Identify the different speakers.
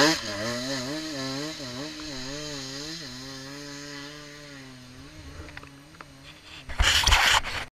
Speaker 1: Mm-hmm.